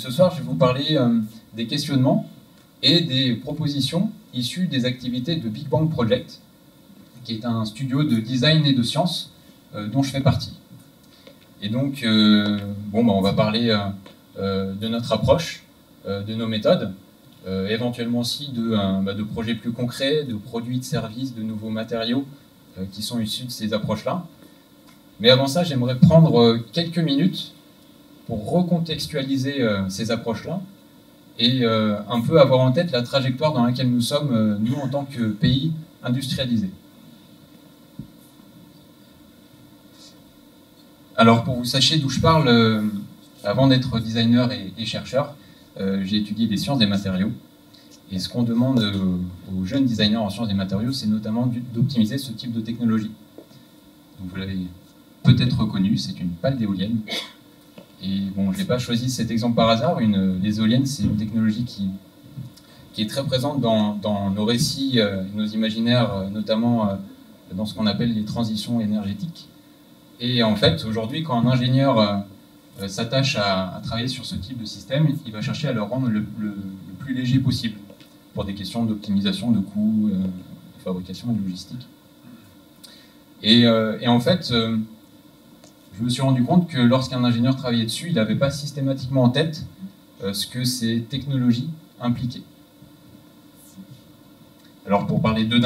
Ce soir, je vais vous parler des questionnements et des propositions issues des activités de Big Bang Project, qui est un studio de design et de sciences dont je fais partie. Et donc, bon, bah, on va parler de notre approche, de nos méthodes, éventuellement aussi de, bah, de projets plus concrets, de produits, de services, de nouveaux matériaux qui sont issus de ces approches-là. Mais avant ça, j'aimerais prendre euh, quelques minutes pour recontextualiser euh, ces approches-là et euh, un peu avoir en tête la trajectoire dans laquelle nous sommes, nous, en tant que pays industrialisé. Alors, pour vous sachiez d'où je parle, avant d'être designer et, chercheur, j'ai étudié les sciences des matériaux. Et ce qu'on demande aux jeunes designers en sciences des matériaux, c'est notamment d'optimiser ce type de technologie. Vous l'avez peut-être reconnu, c'est une pale d'éolienne. Et bon, je n'ai pas choisi cet exemple par hasard. Une, les éoliennes, c'est une technologie qui, qui est très présente dans, dans nos récits, euh, nos imaginaires, euh, notamment euh, dans ce qu'on appelle les transitions énergétiques. Et en fait, aujourd'hui, quand un ingénieur s'attache à, travailler sur ce type de système, il va chercher à le rendre le, plus léger possible pour des questions d'optimisation de coûts, de fabrication et de logistique. Et en fait, je me suis rendu compte que lorsqu'un ingénieur travaillait dessus, il n'avait pas systématiquement en tête euh, ce que ces technologies impliquaient. Alors pour parler de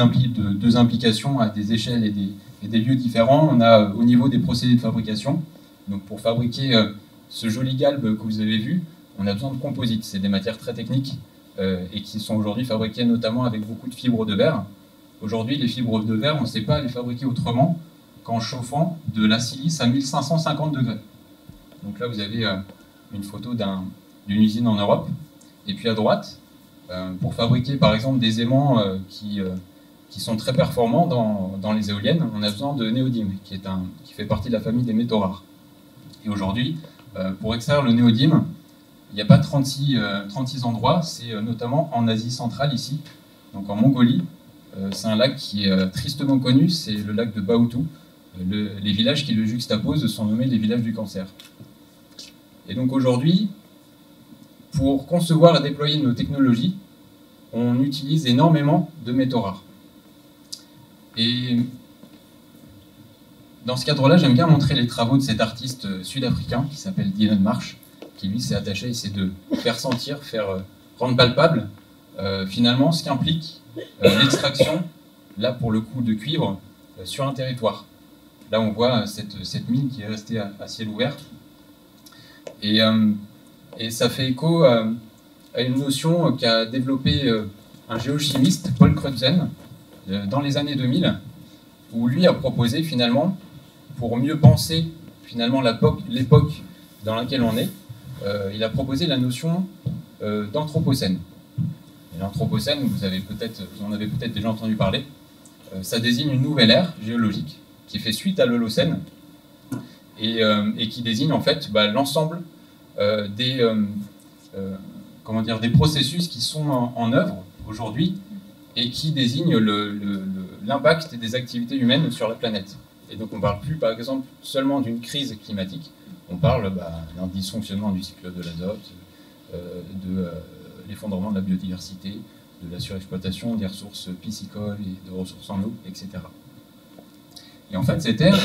deux implications à des échelles et des, lieux différents, on a euh, au niveau des procédés de fabrication, donc pour fabriquer euh, ce joli galbe que vous avez vu, on a besoin de composites. C'est des matières très techniques et qui sont aujourd'hui fabriquées notamment avec beaucoup de fibres de verre. Aujourd'hui, les fibres de verre, on ne sait pas les fabriquer autrement qu'en chauffant de la silice à 1550 degrés. Donc là, vous avez euh, une photo d'une usine en Europe. Et puis à droite, euh, pour fabriquer par exemple des aimants euh, qui, qui sont très performants dans, dans, les éoliennes, on a besoin de néodyme, qui, est un, qui fait partie de la famille des métaux rares. Et aujourd'hui, pour extraire le néodyme, il n'y a pas 36, 36 endroits, c'est notamment en Asie centrale ici, donc en Mongolie. c'est un lac qui est tristement connu, c'est le lac de Baotou, les villages qui le juxtaposent sont nommés les villages du cancer. Et donc aujourd'hui, pour concevoir et déployer nos technologies, on utilise énormément de métaux rares. Et dans ce cadre-là, j'aime bien montrer les travaux de cet artiste sud-africain qui s'appelle Dylan Marsh, qui lui s'est attaché à essayer de faire sentir, faire euh, rendre palpable euh, finalement ce qu'implique euh, l'extraction, là pour le coup de cuivre, sur un territoire. Là, on voit cette, cette mine qui est restée à, ciel ouvert. Et, euh, et, ça fait écho à, une notion qu'a développée euh, un géochimiste, Paul Crutzen, euh, dans les années 2000, où lui a proposé finalement, pour mieux penser finalement l'époque dans laquelle on est, il a proposé la notion d'anthropocène. L'anthropocène, vous, avez vous en avez peut-être déjà entendu parler, ça désigne une nouvelle ère géologique qui fait suite à l'Holocène et, euh, qui désigne en fait bah, l'ensemble euh, des, euh, des processus qui sont en, œuvre aujourd'hui et qui désignent l'impact des activités humaines sur la planète. Et donc on ne parle plus par exemple seulement d'une crise climatique, on parle bah, d'un dysfonctionnement du cycle de l'azote, de l'effondrement de la biodiversité, de la surexploitation des ressources piscicoles et de ressources en eau, etc. Et en fait, cette ère,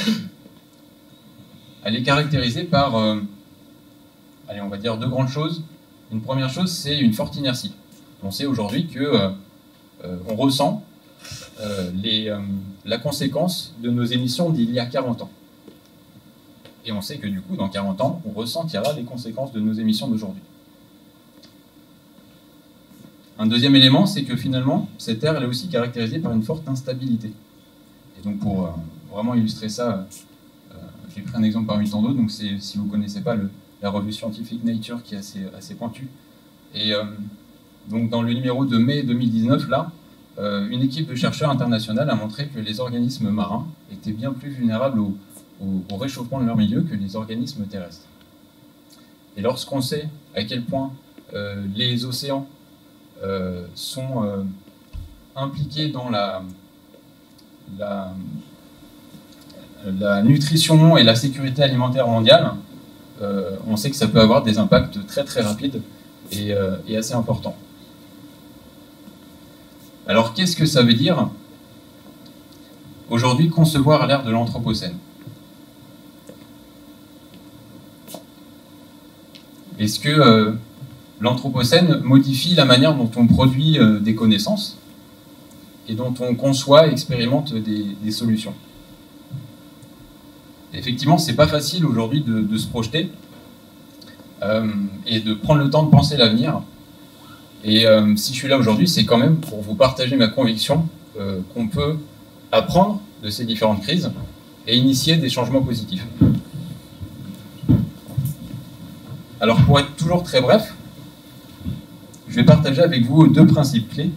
elle est caractérisée par, euh, allez, on va dire deux grandes choses. Une première chose, c'est une forte inertie. On sait aujourd'hui que euh, euh, on ressent la conséquence de nos émissions d'il y a 40 ans. Et on sait que du coup, dans 40 ans, on ressentira les conséquences de nos émissions d'aujourd'hui. Un deuxième élément, c'est que finalement, cette ère elle est aussi caractérisée par une forte instabilité. Et donc pour, vraiment illustrer ça, euh, j'ai pris un exemple parmi tant d'autres. Donc, c'est, si vous ne connaissez pas la revue scientifique Nature qui est assez, assez pointue. Et euh, donc, dans le numéro de mai 2019, là, euh, une équipe de chercheurs internationaux a montré que les organismes marins étaient bien plus vulnérables au, au, réchauffement de leur milieu que les organismes terrestres. Et lorsqu'on sait à quel point les océans sont impliqués dans la, la, nutrition et la sécurité alimentaire mondiale, on sait que ça peut avoir des impacts très très rapides et, et assez importants. Alors qu'est-ce que ça veut dire aujourd'hui concevoir l'ère de l'Anthropocène? Est-ce que euh, l'Anthropocène modifie la manière dont on produit euh, des connaissances et dont on conçoit et expérimente des, solutions? Effectivement, c'est pas facile aujourd'hui de, se projeter euh, et de prendre le temps de penser l'avenir. Et si je suis là aujourd'hui, c'est quand même pour vous partager ma conviction qu'on peut apprendre de ces différentes crises et initier des changements positifs. Alors pour être toujours très bref, je vais partager avec vous deux principes clés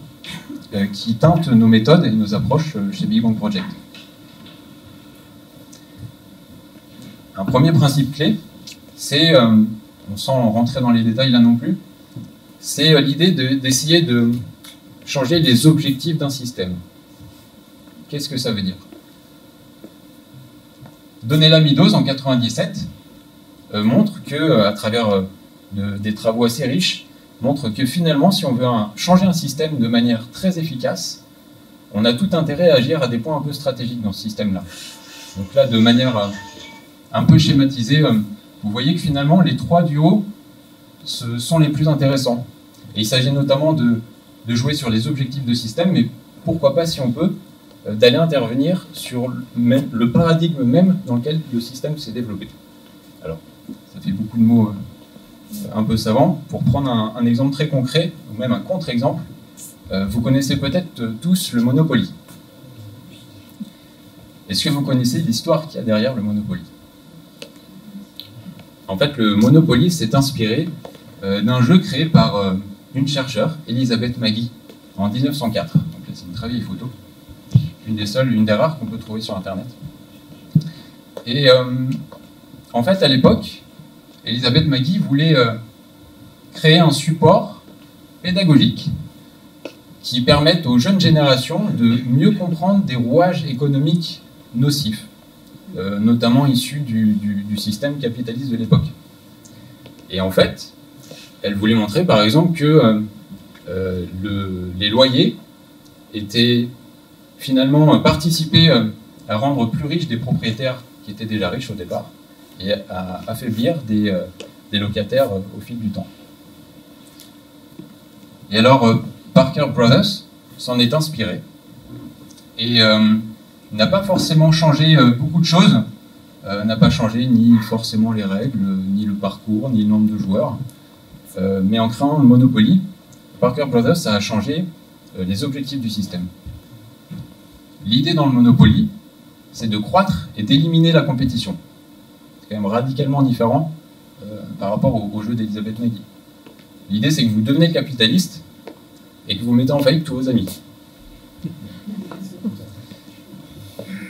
euh, qui teintent nos méthodes et nos approches euh, chez Big Bang Project. Un premier principe clé, c'est, euh, sans rentrer dans les détails là non plus, c'est l'idée d'essayer de changer les objectifs d'un système. Qu'est-ce que ça veut dire? Donella Meadows en 97 euh, montre que, euh, à travers euh, des travaux assez riches, montre que finalement, si on veut changer un système de manière très efficace, on a tout intérêt à agir à des points un peu stratégiques dans ce système-là. Donc là, de manière un peu schématisée, vous voyez que finalement, les trois duos sont les plus intéressants. Et il s'agit notamment de, jouer sur les objectifs de système, mais pourquoi pas, si on peut, d'aller intervenir sur le paradigme même dans lequel le système s'est développé. Alors, ça fait beaucoup de mots euh, un peu savants. Pour prendre un, exemple très concret, ou même un contre-exemple, euh, vous connaissez peut-être tous le Monopoly. Est-ce que vous connaissez l'histoire qu'il y a derrière le Monopoly? En fait, le Monopoly s'est inspiré euh, d'un jeu créé par une chercheure, Elisabeth Maggie, en 1904. Donc c'est une très vieille photo. Une des seules, une des rares qu'on peut trouver sur Internet. Et en fait, à l'époque, Elisabeth Magui voulait euh, créer un support pédagogique qui permette aux jeunes générations de mieux comprendre des rouages économiques nocifs, euh, notamment issus du, système capitaliste de l'époque. Et en fait, elle voulait montrer par exemple que euh, les loyers étaient finalement participés à rendre plus riches des propriétaires qui étaient déjà riches au départ et à affaiblir des, euh, locataires euh, au fil du temps. Et alors, euh, Parker Brothers s'en est inspiré et n'a pas forcément changé beaucoup de choses, n'a pas changé ni forcément les règles, ni le parcours, ni le nombre de joueurs, mais en créant le Monopoly, Parker Brothers a changé les objectifs du système. L'idée dans le Monopoly, c'est de croître et d'éliminer la compétition. C'est quand même radicalement différent euh, par rapport au, jeu d'Elisabeth Nagy. L'idée, c'est que vous devenez capitaliste et que vous mettez en faillite tous vos amis.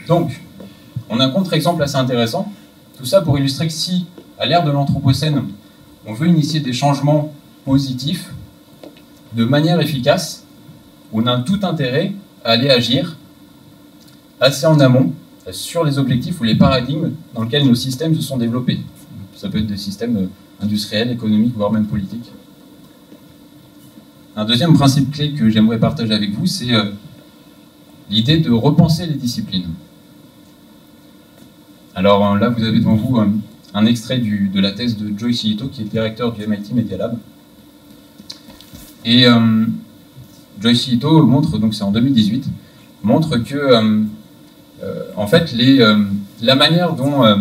Donc, on a un contre-exemple assez intéressant. Tout ça pour illustrer que si, à l'ère de l'Anthropocène, on veut initier des changements positifs de manière efficace, on a tout intérêt à aller agir assez en amont sur les objectifs ou les paradigmes dans lesquels nos systèmes se sont développés. Ça peut être des systèmes euh, industriels, économiques, voire même politiques. Un deuxième principe clé que j'aimerais partager avec vous, c'est euh, l'idée de repenser les disciplines. Alors euh, là, vous avez devant vous un, extrait de la thèse de Joyce Ito, qui est directeur du MIT Media Lab. Et Joyce Ito montre, donc c'est en 2018, montre que euh, en fait, euh, la manière dont euh,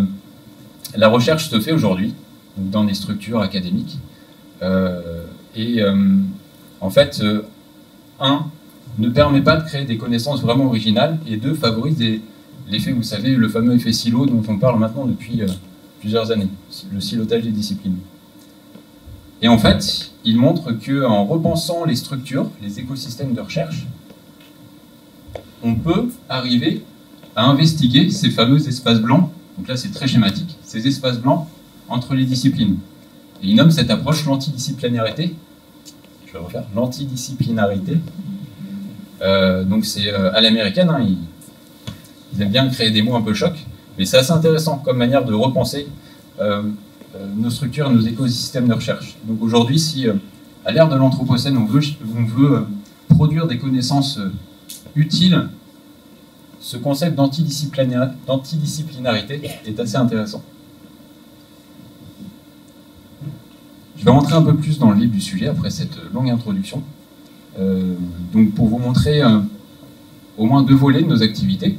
la recherche se fait aujourd'hui, dans des structures académiques, et en fait, un, ne permet pas de créer des connaissances vraiment originales, et deux, favorise l'effet, vous savez, le fameux effet silo dont on parle maintenant depuis plusieurs années, le silotage des disciplines. Et en fait, il montre qu'en repensant les structures, les écosystèmes de recherche, on peut arriver à investiguer ces fameux espaces blancs, donc là c'est très schématique, ces espaces blancs entre les disciplines. Et il nomme cette approche l'antidisciplinarité. Je vais refaire l'antidisciplinarité. Euh, donc c'est euh, à l'américaine, hein, ils, aiment bien créer des mots un peu chocs, mais c'est assez intéressant comme manière de repenser. Euh, nos structures nos écosystèmes de recherche. Donc aujourd'hui, si à l'ère de l'Anthropocène, on veut, produire des connaissances utiles, ce concept d'antidisciplinarité est assez intéressant. Je vais rentrer un peu plus dans le vif du sujet après cette longue introduction. Euh, donc pour vous montrer euh, au moins deux volets de nos activités.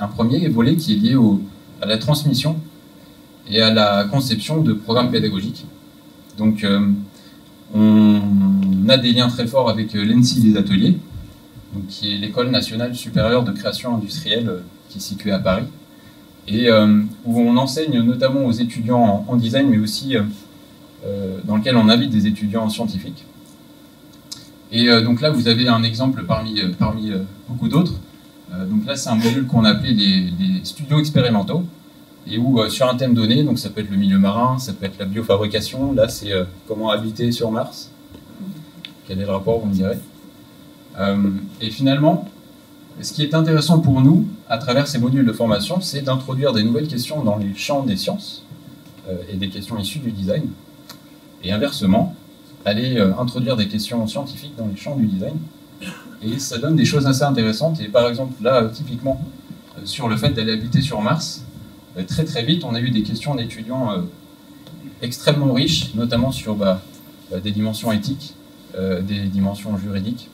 Un premier volet qui est lié à la transmission et à la conception de programmes pédagogiques. Donc euh, on a des liens très forts avec l'ENSI des ateliers, qui est l'école nationale supérieure de création industrielle qui est située à Paris, et où on enseigne notamment aux étudiants en, design, mais aussi dans lequel on invite des étudiants scientifiques. Et euh, donc là, vous avez un exemple parmi, euh, parmi euh, beaucoup d'autres. Donc là, c'est un module qu'on appelait des, studios expérimentaux, et où sur un thème donné, donc ça peut être le milieu marin, ça peut être la biofabrication, là c'est comment habiter sur Mars. Quel est le rapport, vous me direz Et finalement, ce qui est intéressant pour nous, à travers ces modules de formation, c'est d'introduire des nouvelles questions dans les champs des sciences et des questions issues du design. Et inversement, aller euh, introduire des questions scientifiques dans les champs du design. Et ça donne des choses assez intéressantes. Et par exemple, là, typiquement, euh, sur le fait d'aller habiter sur Mars, euh, très très vite, on a eu des questions d'étudiants extrêmement riches, notamment sur bah, des dimensions éthiques, des dimensions juridiques,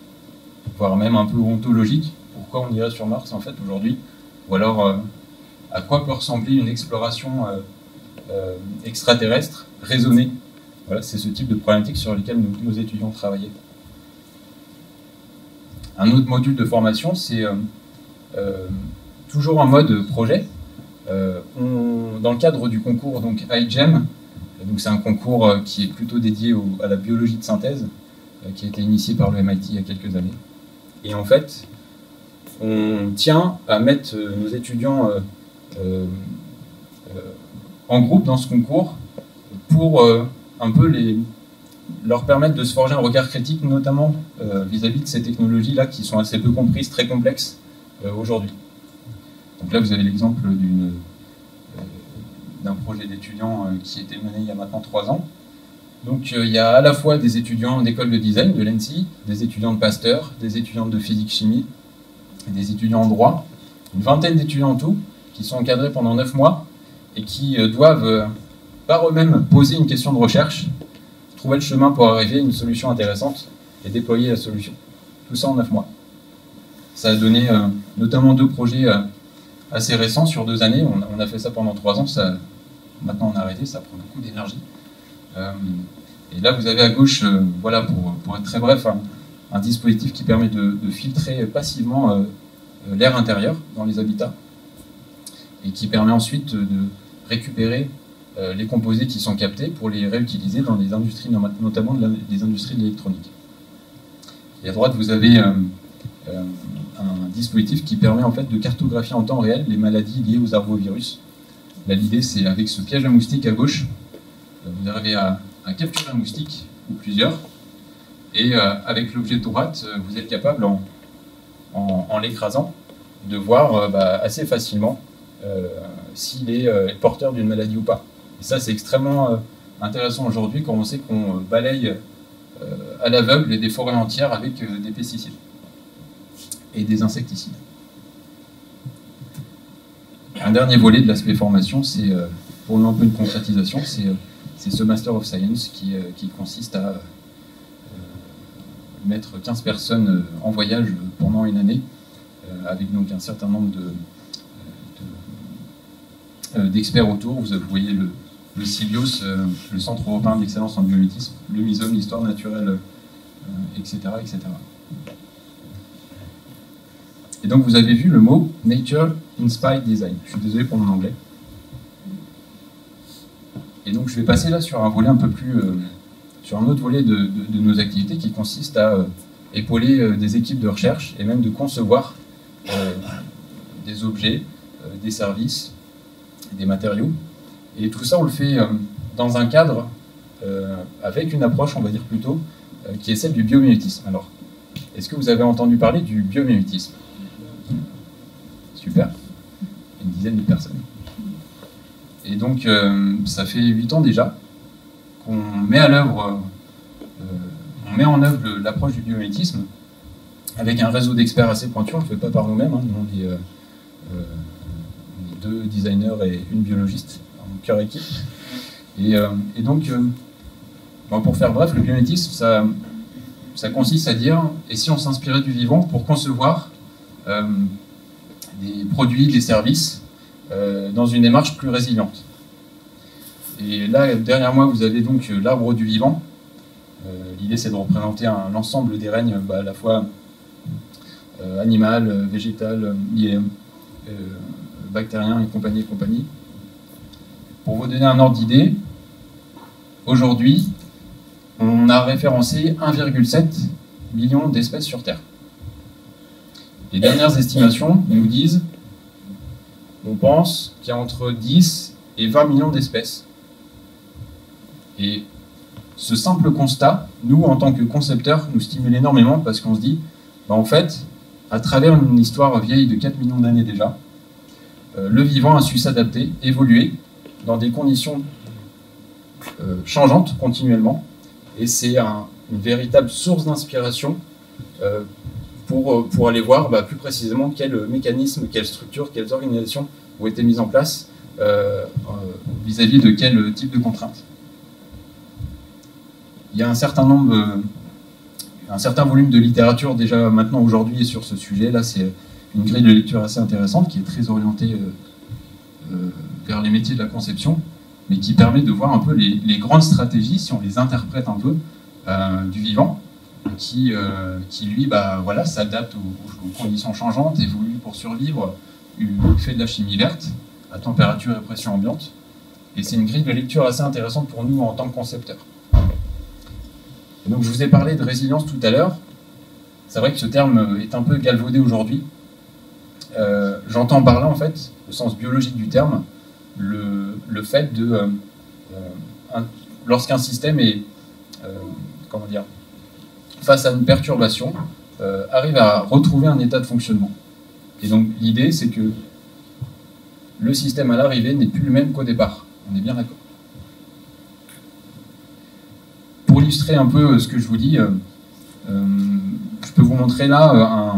voire même un peu ontologiques. Pourquoi on irait sur Mars en fait aujourd'hui? Ou alors à quoi peut ressembler une exploration extraterrestre raisonnée? Voilà, c'est ce type de problématique sur lesquelles nos, étudiants travaillaient. Un autre module de formation, c'est euh, euh, toujours en mode projet. Euh, dans le cadre du concours donc iGEM, donc c'est un concours qui est plutôt dédié à la biologie de synthèse, qui a été initié par le MIT il y a quelques années. Et en fait, on tient à mettre nos étudiants en groupe dans ce concours pour un peu les, leur permettre de se forger un regard critique, notamment euh, vis-à-vis de ces technologies-là qui sont assez peu comprises, très complexes euh, aujourd'hui. Donc là, vous avez l'exemple euh, d'un projet d'étudiants qui a été mené il y a maintenant trois ans. Donc il y a à la fois des étudiants d'école de design de l'ENSI, des étudiants de Pasteur, des étudiants de physique-chimie, des étudiants en droit, une vingtaine d'étudiants en tout, qui sont encadrés pendant neuf mois et qui doivent par eux-mêmes poser une question de recherche, trouver le chemin pour arriver à une solution intéressante et déployer la solution. Tout ça en 9 mois. Ça a donné euh, notamment deux projets euh, assez récents sur deux années. On, a fait ça pendant trois ans. Maintenant, on a arrêté. Ça prend beaucoup d'énergie. Euh, et là, vous avez à gauche, voilà, pour, être très bref, un, dispositif qui permet de, filtrer passivement l'air intérieur dans les habitats et qui permet ensuite de récupérer les composés qui sont captés pour les réutiliser dans les industries, notamment les industries de l'électronique. Et à droite, vous avez euh, euh, un dispositif qui permet en fait de cartographier en temps réel les maladies liées aux arbovirus. l'idée, c'est avec ce piège à moustique à gauche, vous arrivez à, capturer un moustique ou plusieurs, et avec l'objet de droite, vous êtes capable, en, l'écrasant, de voir bah, assez facilement s'il est porteur d'une maladie ou pas. Et ça, c'est extrêmement euh, intéressant aujourd'hui quand on sait qu'on euh, balaye euh, à l'aveugle des forêts entières avec des pesticides et des insecticides. Un dernier volet de l'aspect formation, c'est pour nous un peu une concrétisation, c'est ce Master of Science qui, consiste à mettre 15 personnes en voyage pendant une année, avec donc un certain nombre d'experts autour. Vous voyez le, le CIBIOS, euh, le Centre européen d'excellence en biométisme, le MISOM, l'histoire naturelle, etc., euh, etc. Et donc vous avez vu le mot Nature Inspired Design. Je suis désolé pour mon anglais. Et donc je vais passer là sur un volet un peu plus, euh, sur un autre volet de, nos activités qui consiste à épauler des équipes de recherche et même de concevoir des objets, des services, des matériaux et tout ça, on le fait euh, dans un cadre euh, avec une approche, on va dire plutôt, euh, qui est celle du biomimétisme. Alors, est-ce que vous avez entendu parler du biomimétisme? Super. Une dizaine de personnes. Et donc, ça fait 8 ans déjà qu'on met à l'œuvre, on met en œuvre l'approche du biométisme avec un réseau d'experts assez pointu, on ne le fait pas par nous-mêmes, hein, nous on est, deux designers et une biologiste équipe. Et, donc, pour faire bref, le biométisme, ça, ça consiste à dire, et si on s'inspirait du vivant pour concevoir euh, des produits, des services euh, dans une démarche plus résiliente. Et là, derrière moi, vous avez donc l'arbre du vivant. Euh, l'idée, c'est de représenter l'ensemble des règnes, bah, à la fois animal, végétal, bactérien et compagnie et compagnie. Pour vous donner un ordre d'idée, aujourd'hui, on a référencé 1,7 million d'espèces sur Terre. Les dernières estimations nous disent, on pense qu'il y a entre 10 et 20 millions d'espèces. Et ce simple constat, nous, en tant que concepteurs, nous stimule énormément parce qu'on se dit, bah, en fait, à travers une histoire vieille de 4 millions d'années déjà, euh, le vivant a su s'adapter, évoluer dans des conditions euh, changeantes continuellement, et c'est une véritable source d'inspiration euh, pour, euh, pour aller voir bah, plus précisément quels mécanismes, quelles structures, quelles organisations ont été mises en place euh, vis-à-vis de quel type de contraintes. Il y a un certain nombre, un certain volume de littérature déjà maintenant aujourd'hui sur ce sujet. Là, c'est une grille de lecture assez intéressante qui est très orientée vers les métiers de la conception mais qui permet de voir un peu les, grandes stratégies, si on les interprète un peu, euh, du vivant, qui, euh, qui lui bah, voilà, s'adapte aux, conditions changeantes, évolue pour survivre, fait de la chimie verte, à température et pression ambiante. Et c'est une grille de lecture assez intéressante pour nous en tant que concepteurs. Et donc je vous ai parlé de résilience tout à l'heure. C'est vrai que ce terme est un peu galvaudé aujourd'hui. Euh, j'entends par là, en fait, le sens biologique du terme, le, le fait de. Euh, euh, lorsqu'un système est. Euh, comment dire Face à une perturbation, arrive à retrouver un état de fonctionnement. Et donc l'idée, c'est que le système à l'arrivée n'est plus le même qu'au départ. On est bien d'accord. Pour illustrer un peu ce que je vous dis, je peux vous montrer là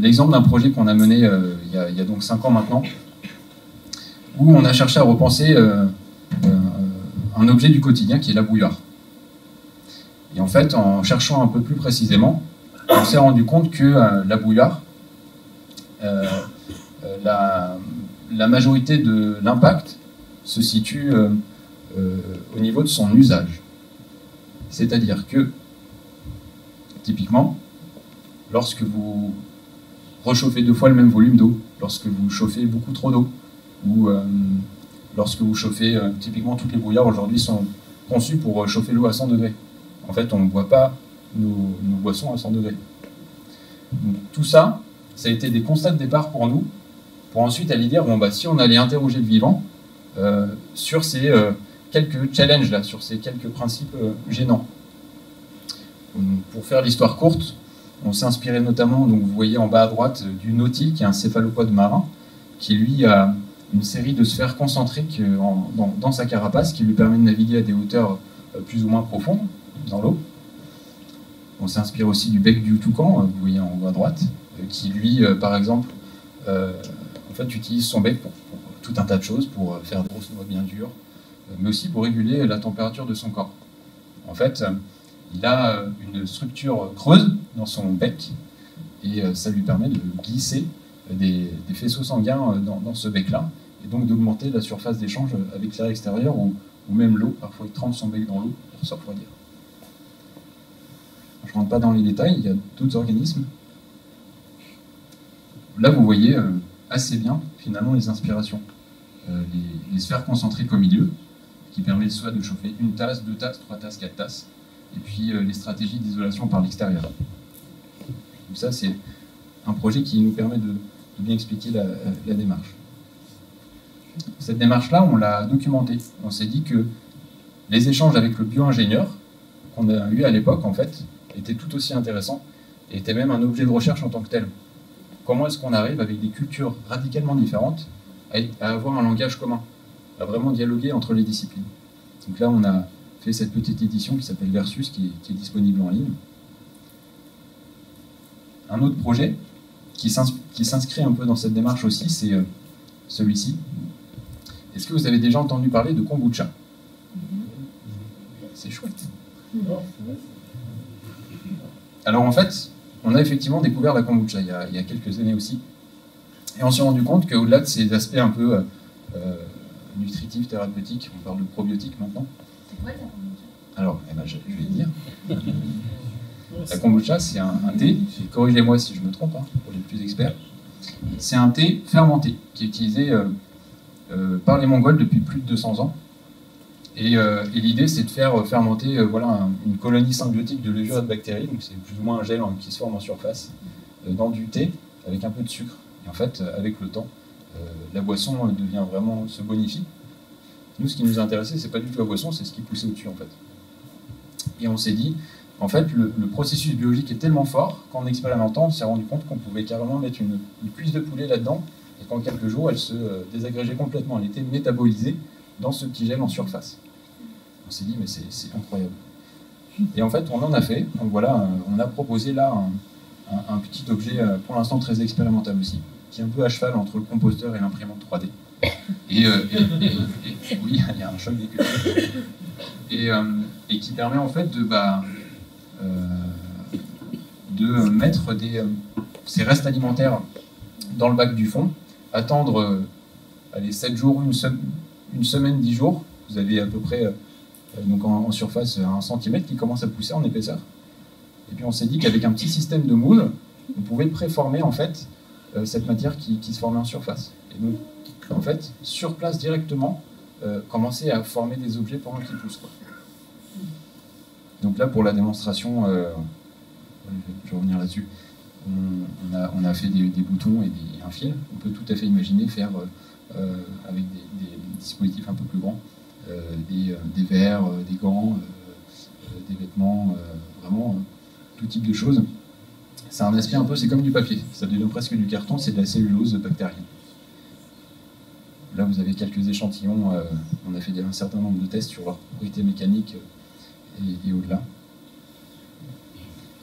l'exemple d'un projet qu'on a mené il y a, il, y a, donc 5 ans maintenant, où on a cherché à repenser euh, euh, un objet du quotidien qui est la bouilloire. Et en fait, en cherchant un peu plus précisément, on s'est rendu compte que euh, la bouilloire, la, majorité de l'impact se situe au niveau de son usage. C'est-à-dire que, typiquement, lorsque vous rechauffez deux fois le même volume d'eau, lorsque vous chauffez beaucoup trop d'eau, ou euh, lorsque vous chauffez, euh, typiquement toutes les brouillards aujourd'hui sont conçus pour euh, chauffer l'eau à 100 degrés. En fait, on ne boit pas nos, boissons à 100 degrés. tout ça, ça a été des constats de départ pour nous, pour ensuite aller dire, bon, bah, si on allait interroger le vivant sur ces quelques challenges là, sur ces quelques principes gênants. pour faire l'histoire courte, on s'est inspiré notamment, donc vous voyez en bas à droite, du nautile, qui est un céphalopode marin, qui lui a une série de sphères concentriques euh, dans, sa carapace qui lui permet de naviguer à des hauteurs euh, plus ou moins profondes dans l'eau. On s'inspire aussi du bec du toucan, euh, vous voyez en haut à droite, qui lui, par exemple, en fait, utilise son bec pour, tout un tas de choses, pour faire des grosses noix bien dures, mais aussi pour réguler la température de son corps. En fait, il a une structure creuse dans son bec et ça lui permet de glisser des, faisceaux sanguins euh, dans, ce bec-là, et donc d'augmenter la surface d'échange avec l'air extérieur ou, même l'eau. Parfois, il trempe son bec dans l'eau pour se refroidir. Je ne rentre pas dans les détails, il y a d'autres organismes. Là, vous voyez euh, assez bien, finalement, les inspirations. Euh, les, sphères concentriques au milieu, qui permettent soit de chauffer une tasse, deux tasses, trois tasses, quatre tasses, et puis les stratégies d'isolation par l'extérieur. Donc ça, c'est un projet qui nous permet de, bien expliquer la, démarche. Cette démarche-là, on l'a documentée. On s'est dit que les échanges avec le bio-ingénieur qu'on a eu à l'époque, en fait, étaient tout aussi intéressants et étaient même un objet de recherche en tant que tel. Comment est-ce qu'on arrive avec des cultures radicalement différentes à, avoir un langage commun à vraiment dialoguer entre les disciplines? Donc là, on a fait cette petite édition qui s'appelle Versus, qui est, disponible en ligne. Un autre projet qui s'inscrit un peu dans cette démarche aussi, c'est euh, celui-ci. Est-ce que vous avez déjà entendu parler de kombucha? C'est chouette. Alors en fait, on a effectivement découvert la kombucha il y a, quelques années aussi. Et on s'est rendu compte qu'au-delà de ces aspects un peu euh, euh, nutritifs, thérapeutiques, on parle de probiotiques maintenant. C'est quoi la kombucha? Alors, eh ben, je, vais dire. La kombucha, c'est un, thé, corrigez-moi si je me trompe, hein, C'est un thé fermenté qui est utilisé euh, par les Mongols depuis plus de 200 ans euh, et, l'idée, c'est de faire fermenter euh, voilà, une colonie symbiotique de et de bactéries, donc c'est plus ou moins un gel qui se forme en surface, euh, dans du thé avec un peu de sucre. Et en fait, avec le temps, la boisson devient vraiment se bonifie. Nous, ce qui nous intéressait, c'est pas du tout la boisson, c'est ce qui poussait au-dessus en fait. Et on s'est dit, en fait, le, processus biologique est tellement fort qu'en expérimentant, on s'est rendu compte qu'on pouvait carrément mettre une, cuisse de poulet là-dedans, et qu'en quelques jours, elle se désagrégeait complètement. Elle était métabolisée dans ce petit gel en surface. On s'est dit, mais c'est incroyable. Et en fait, on en a fait. Donc voilà, on a proposé là un, petit objet, euh, pour l'instant très expérimental aussi, qui est un peu à cheval entre le composteur et l'imprimante 3D. Euh, et, oui, il y a un choc des cultures. Euh, et, qui permet en fait de, bah, de mettre des, ces restes alimentaires dans le bac du fond, attendre allez, 7 jours, une, semaine, 10 jours. Vous avez à peu près euh, donc en, surface un centimètre qui commence à pousser en épaisseur. Et puis on s'est dit qu'avec un petit système de moule, on pouvait préformer en fait euh, cette matière qui, se formait en surface. Et donc en fait, sur place directement, euh, commencer à former des objets pendant qu'ils poussent. Donc là, pour la démonstration, je vais revenir là-dessus, on, a, fait des, boutons et un fil. On peut tout à fait imaginer faire avec des, dispositifs un peu plus grands euh, des, euh, verres, euh, des gants, des vêtements, vraiment tout type de choses. C'est un aspect un peu, c'est comme du papier, ça devient presque du carton, c'est de la cellulose bactérienne. Là, vous avez quelques échantillons. on a fait un certain nombre de tests sur leurs propriétés mécaniques et, au-delà.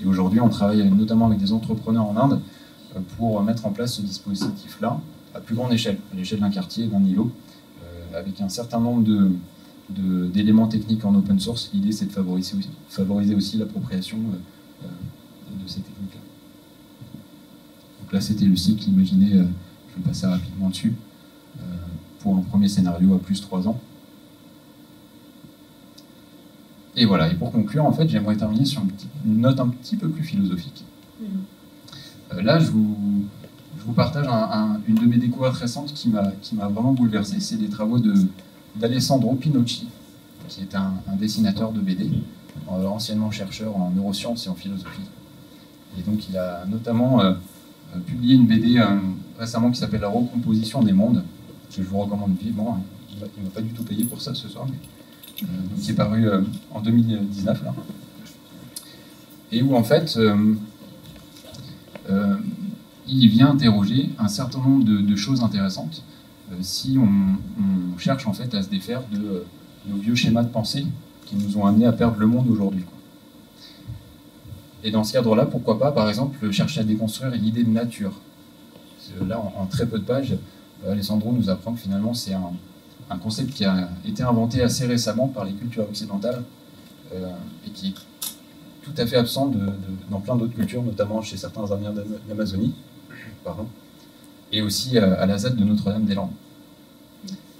Et aujourd'hui, on travaille notamment avec des entrepreneurs en Inde pour mettre en place ce dispositif-là à plus grande échelle, à l'échelle d'un quartier, d'un îlot, avec un certain nombre de, d'éléments techniques en open source. L'idée, c'est de favoriser aussi, l'appropriation euh, euh, de ces techniques-là. Donc là, c'était le cycle imaginé, euh, je vais passer rapidement dessus, pour un premier scénario à plus 3 ans. Et voilà, et pour conclure, en fait, j'aimerais terminer sur une, note un petit peu plus philosophique. là, je vous, je vous partage une de mes découvertes récentes qui m'a vraiment bouleversé. C'est des travaux d'Alessandro Pinocchi, qui est un, dessinateur de BD, euh, anciennement chercheur en neurosciences et en philosophie. Et donc il a notamment euh, euh, publié une BD récemment qui s'appelle La recomposition des mondes, que je vous recommande vivement. Il ne m'a pas du tout payé pour ça ce soir, mais qui est paru en 2019. Là. Et où en fait il vient interroger un certain nombre de, choses intéressantes euh, si on, cherche en fait à se défaire de euh, nos vieux schémas de pensée qui nous ont amenés à perdre le monde aujourd'hui. Et dans ce cadre-là, pourquoi pas, par exemple, chercher à déconstruire l'idée de nature Là, en, très peu de pages, euh, Alessandro nous apprend que finalement c'est un, concept qui a été inventé assez récemment par les cultures occidentales et qui est tout à fait absent dans plein d'autres cultures, notamment chez certains Indiens d'Amazonie et aussi euh, à la ZAD de Notre-Dame-des-Landes.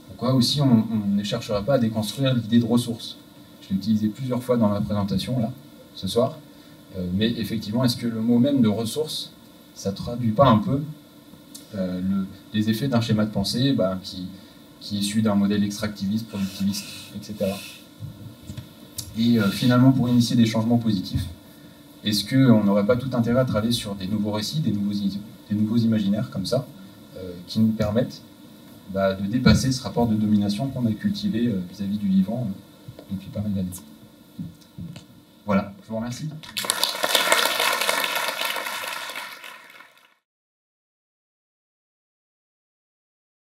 Pourquoi aussi on, ne chercherait pas à déconstruire l'idée de ressources? Je l'ai utilisé plusieurs fois dans la présentation, là, ce soir. Euh, mais effectivement, est-ce que le mot même de ressources, ça traduit pas un peu euh, les effets d'un schéma de pensée bah, qui, qui est issu d'un modèle extractiviste, productiviste, etc. Et finalement, pour initier des changements positifs, est-ce qu'on n'aurait pas tout intérêt à travailler sur des nouveaux récits, des nouveaux, des nouveaux imaginaires comme ça, euh, qui nous permettent bah, de dépasser ce rapport de domination qu'on a cultivé euh, vis-à-vis du vivant euh, depuis pas mal d'années. Voilà, je vous remercie.